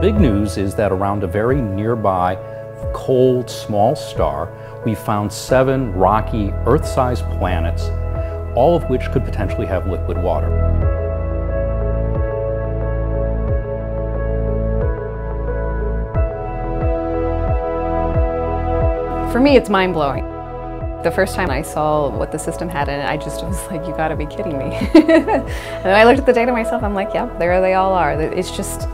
big news is that around a very nearby cold small star, we found seven rocky Earth-sized planets, all of which could potentially have liquid water. For me, it's mind-blowing. The first time I saw what the system had in it, I just was like, you gotta be kidding me. and I looked at the data myself, I'm like, yeah, there they all are. It's just,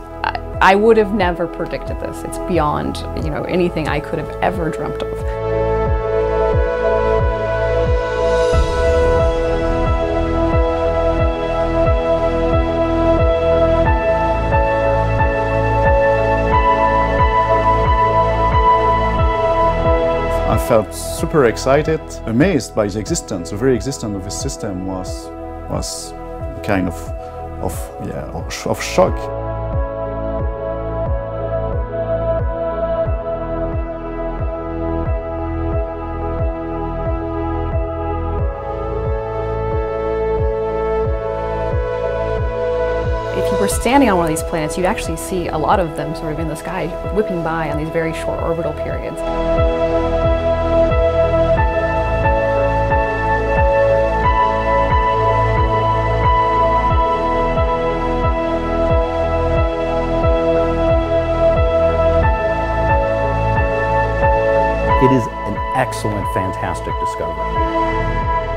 I would have never predicted this. It's beyond, you know, anything I could have ever dreamt of. I felt super excited, amazed by the existence, the very existence of the system was, was kind of, of, yeah, of shock. If you were standing on one of these planets, you'd actually see a lot of them sort of in the sky, whipping by on these very short orbital periods. It is an excellent, fantastic discovery.